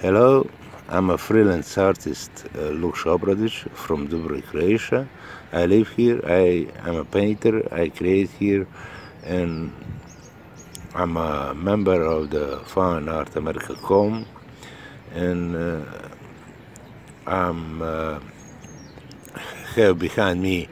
Hello, I'm a freelance artist, uh, Lukša Obradović from Dubrovnik, Croatia. I live here. I am a painter. I create here, and I'm a member of the Fine Art America Com, and uh, I'm uh, have behind me